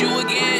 you again.